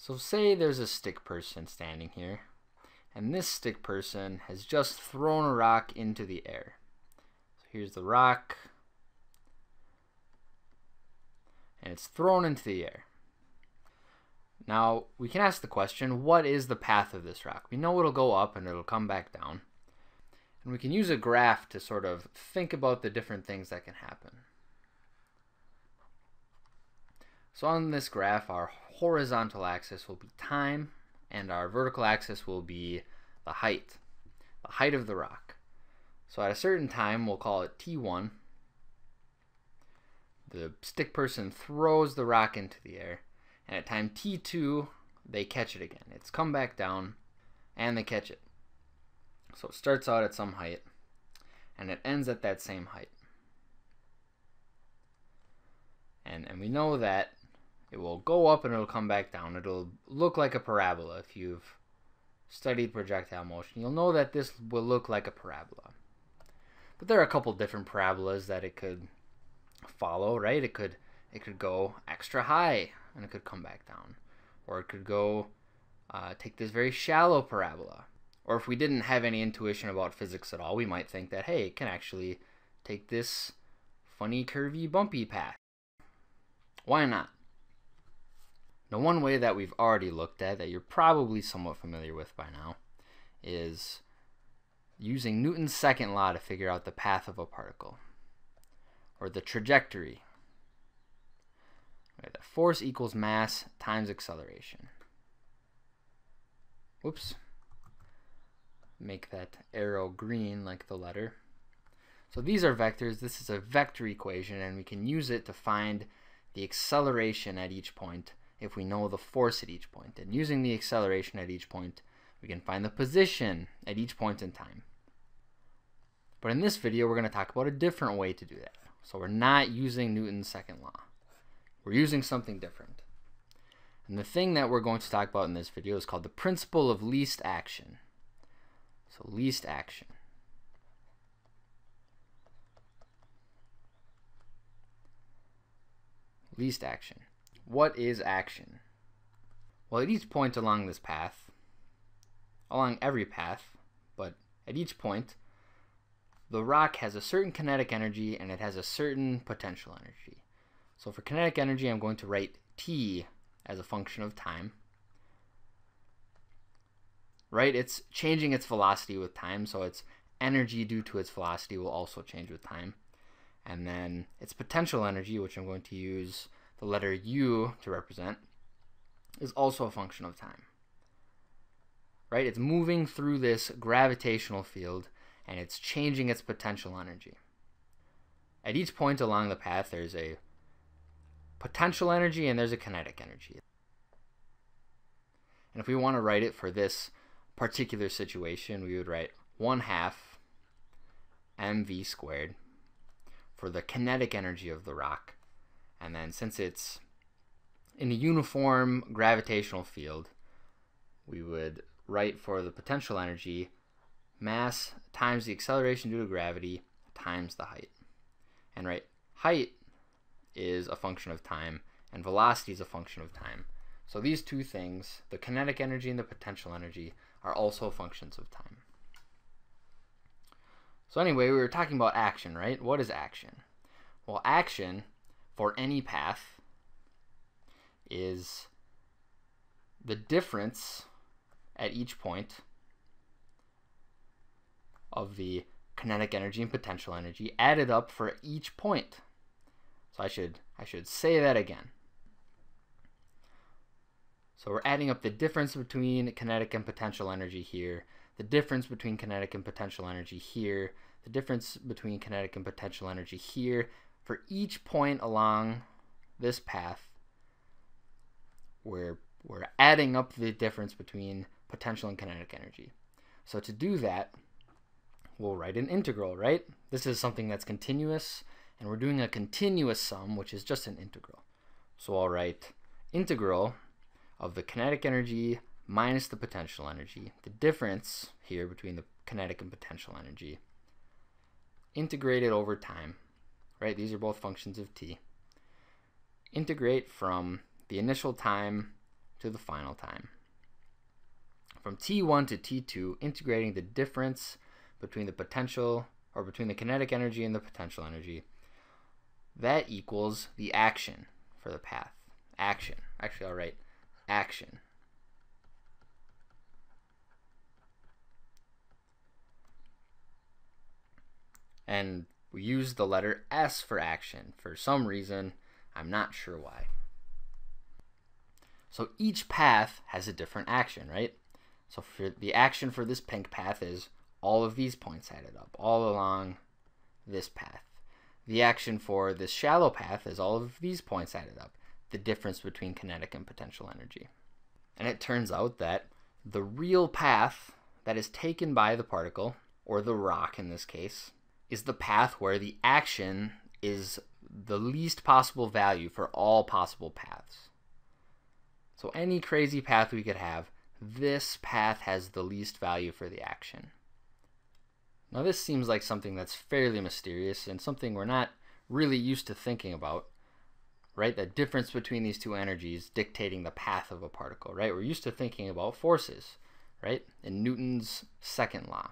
So say there's a stick person standing here, and this stick person has just thrown a rock into the air. So here's the rock, and it's thrown into the air. Now, we can ask the question, what is the path of this rock? We know it'll go up and it'll come back down. And we can use a graph to sort of think about the different things that can happen. So on this graph, our horizontal axis will be time, and our vertical axis will be the height, the height of the rock. So at a certain time, we'll call it T1. The stick person throws the rock into the air, and at time T2, they catch it again. It's come back down, and they catch it. So it starts out at some height, and it ends at that same height. And, and we know that it will go up and it'll come back down. It'll look like a parabola. If you've studied projectile motion, you'll know that this will look like a parabola. But there are a couple different parabolas that it could follow, right? It could it could go extra high and it could come back down. Or it could go uh, take this very shallow parabola. Or if we didn't have any intuition about physics at all, we might think that, hey, it can actually take this funny, curvy, bumpy path. Why not? Now, one way that we've already looked at that you're probably somewhat familiar with by now is using Newton's second law to figure out the path of a particle or the trajectory. Right, that force equals mass times acceleration. Whoops. Make that arrow green like the letter. So these are vectors. This is a vector equation, and we can use it to find the acceleration at each point if we know the force at each point. And using the acceleration at each point, we can find the position at each point in time. But in this video, we're going to talk about a different way to do that. So we're not using Newton's second law. We're using something different. And the thing that we're going to talk about in this video is called the principle of least action. So least action. Least action. What is action? Well, at each point along this path, along every path, but at each point, the rock has a certain kinetic energy and it has a certain potential energy. So for kinetic energy, I'm going to write t as a function of time. Right? It's changing its velocity with time, so its energy due to its velocity will also change with time. And then its potential energy, which I'm going to use the letter u to represent, is also a function of time. Right? It's moving through this gravitational field and it's changing its potential energy. At each point along the path, there's a potential energy and there's a kinetic energy. And if we want to write it for this particular situation, we would write 1 half mv squared for the kinetic energy of the rock and then since it's in a uniform gravitational field, we would write for the potential energy mass times the acceleration due to gravity times the height. And right, height is a function of time and velocity is a function of time. So these two things, the kinetic energy and the potential energy, are also functions of time. So anyway, we were talking about action, right? What is action? Well, action for any path is the difference at each point of the kinetic energy and potential energy added up for each point. So I should I should say that again. So we're adding up the difference between kinetic and potential energy here, the difference between kinetic and potential energy here, the difference between kinetic and potential energy here, for each point along this path, we're, we're adding up the difference between potential and kinetic energy. So to do that, we'll write an integral, right? This is something that's continuous, and we're doing a continuous sum, which is just an integral. So I'll write integral of the kinetic energy minus the potential energy, the difference here between the kinetic and potential energy, integrated over time right? These are both functions of t. Integrate from the initial time to the final time. From T1 to T2, integrating the difference between the potential or between the kinetic energy and the potential energy, that equals the action for the path. Action. Actually, I'll write action. And we use the letter S for action for some reason. I'm not sure why. So each path has a different action, right? So for the action for this pink path is all of these points added up, all along this path. The action for this shallow path is all of these points added up, the difference between kinetic and potential energy. And it turns out that the real path that is taken by the particle, or the rock in this case, is the path where the action is the least possible value for all possible paths. So any crazy path we could have, this path has the least value for the action. Now this seems like something that's fairly mysterious and something we're not really used to thinking about, right? The difference between these two energies dictating the path of a particle, right? We're used to thinking about forces, right? In Newton's second law.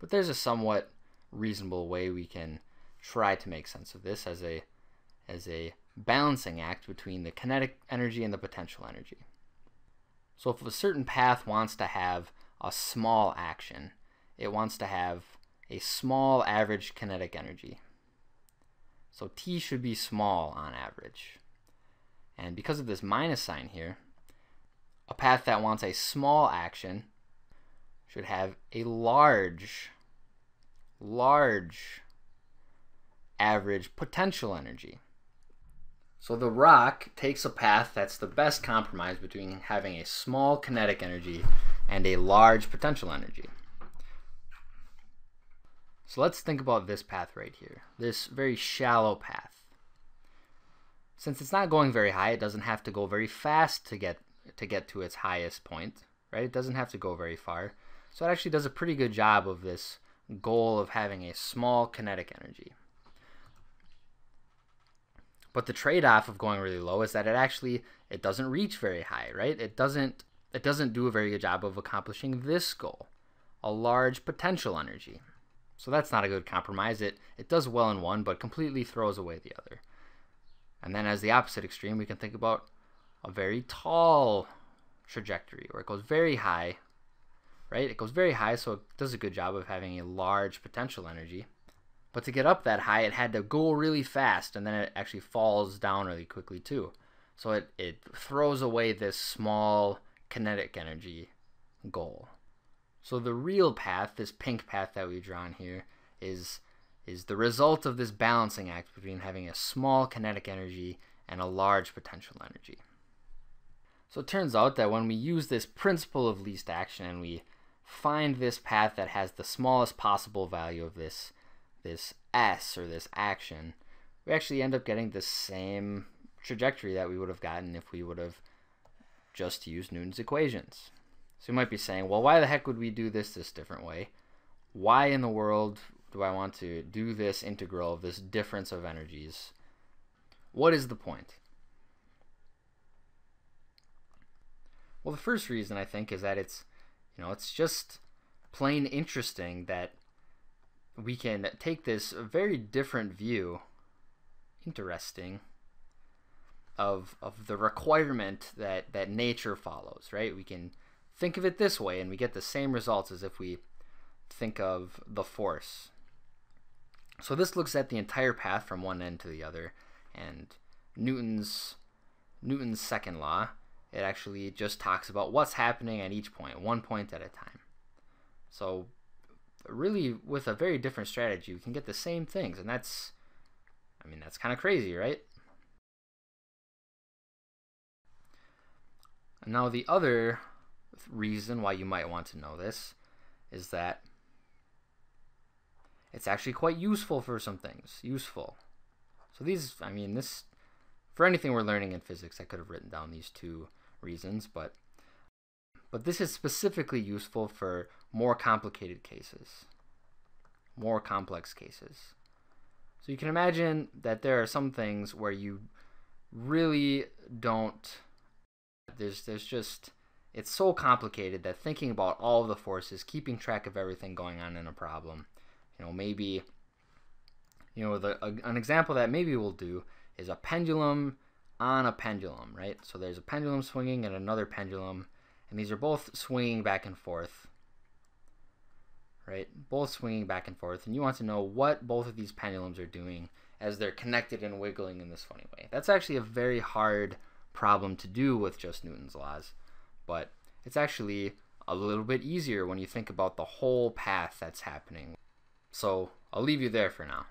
But there's a somewhat reasonable way we can try to make sense of this as a as a balancing act between the kinetic energy and the potential energy. So if a certain path wants to have a small action, it wants to have a small average kinetic energy. So T should be small on average. And because of this minus sign here, a path that wants a small action should have a large large average potential energy. So the rock takes a path that's the best compromise between having a small kinetic energy and a large potential energy. So let's think about this path right here, this very shallow path. Since it's not going very high, it doesn't have to go very fast to get to get to its highest point, right? It doesn't have to go very far. So it actually does a pretty good job of this goal of having a small kinetic energy. But the trade-off of going really low is that it actually it doesn't reach very high, right? It doesn't it doesn't do a very good job of accomplishing this goal, a large potential energy. So that's not a good compromise. It it does well in one but completely throws away the other. And then as the opposite extreme, we can think about a very tall trajectory where it goes very high right? It goes very high, so it does a good job of having a large potential energy. But to get up that high, it had to go really fast, and then it actually falls down really quickly too. So it, it throws away this small kinetic energy goal. So the real path, this pink path that we've drawn here, is is the result of this balancing act between having a small kinetic energy and a large potential energy. So it turns out that when we use this principle of least action and we find this path that has the smallest possible value of this this s or this action, we actually end up getting the same trajectory that we would have gotten if we would have just used Newton's equations. So you might be saying, well, why the heck would we do this this different way? Why in the world do I want to do this integral of this difference of energies? What is the point? Well, the first reason I think is that it's you know, it's just plain interesting that we can take this very different view, interesting, of of the requirement that that nature follows, right? We can think of it this way and we get the same results as if we think of the force. So this looks at the entire path from one end to the other and Newton's Newton's second law it actually just talks about what's happening at each point, one point at a time. So, really, with a very different strategy, we can get the same things, and that's, I mean, that's kind of crazy, right? Now, the other reason why you might want to know this is that it's actually quite useful for some things. Useful. So these, I mean, this, for anything we're learning in physics, I could have written down these two reasons, but but this is specifically useful for more complicated cases, more complex cases. So you can imagine that there are some things where you really don't There's there's just it's so complicated that thinking about all of the forces, keeping track of everything going on in a problem, you know, maybe you know, the a, an example that maybe we'll do is a pendulum on a pendulum, right? So there's a pendulum swinging and another pendulum, and these are both swinging back and forth, right? Both swinging back and forth, and you want to know what both of these pendulums are doing as they're connected and wiggling in this funny way. That's actually a very hard problem to do with just Newton's laws, but it's actually a little bit easier when you think about the whole path that's happening. So I'll leave you there for now.